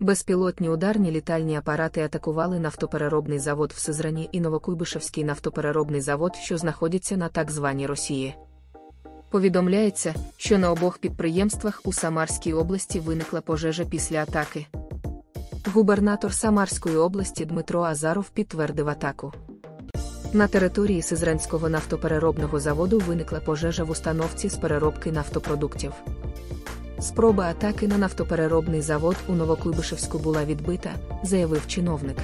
Безпілотні ударні літальні апарати атакували нафтопереробний завод в Сизрані і Новокуйбишевський нафтопереробний завод, що знаходяться на так званій Росії. Повідомляється, що на обох підприємствах у Самарській області виникла пожежа після атаки. Губернатор Самарської області Дмитро Азаров підтвердив атаку. На території Сизранського нафтопереробного заводу виникла пожежа в установці з переробки нафтопродуктів. Спроба атаки на нафтопереробний завод у Новокуйбишевську була відбита, заявив чиновник.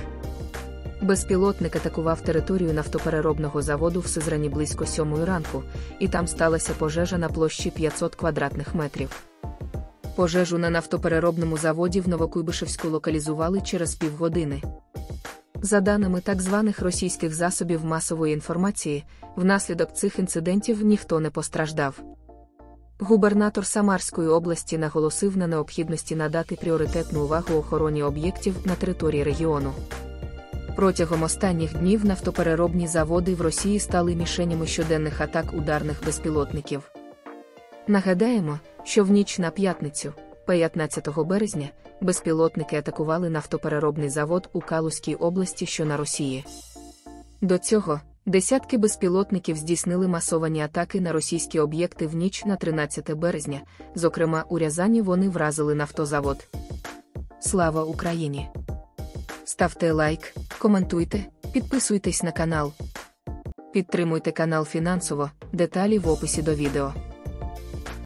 Безпілотник атакував територію нафтопереробного заводу в Сизрані близько сьомої ранку, і там сталася пожежа на площі 500 квадратних метрів. Пожежу на нафтопереробному заводі в Новокуйбишевську локалізували через півгодини. За даними так званих російських засобів масової інформації, внаслідок цих інцидентів ніхто не постраждав. Губернатор Самарської області наголосив на необхідності надати пріоритетну увагу охороні об'єктів на території регіону. Протягом останніх днів нафтопереробні заводи в Росії стали мішенями щоденних атак ударних безпілотників. Нагадаємо, що в ніч на п'ятницю, 15 березня, безпілотники атакували нафтопереробний завод у Калузькій області, що на Росії. До цього десятки безпілотників здійснили масовані атаки на російські об'єкти в ніч на 13 березня, зокрема, у Рязані вони вразили нафтозавод. Слава Україні! Ставте лайк, коментуйте, підписуйтесь на канал. Підтримуйте канал фінансово, деталі в описі до відео.